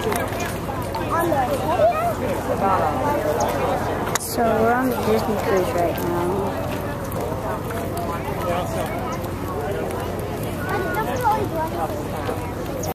So we're on the Disney cruise right now.